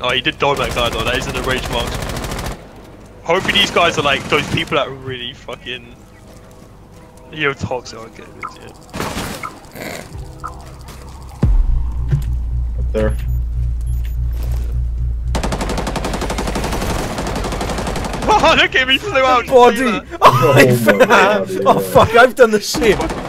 Oh, he did dodge that guy though. That isn't a rage mark. Hopefully these guys are like those people that really fucking. Yo, toxic. Okay, yeah. Up there. Oh, look at me, flew out. Body! Oh, Oh oh fuck, I've done the same.